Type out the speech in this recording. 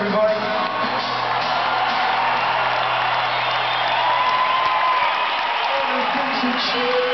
everybody. Everything's.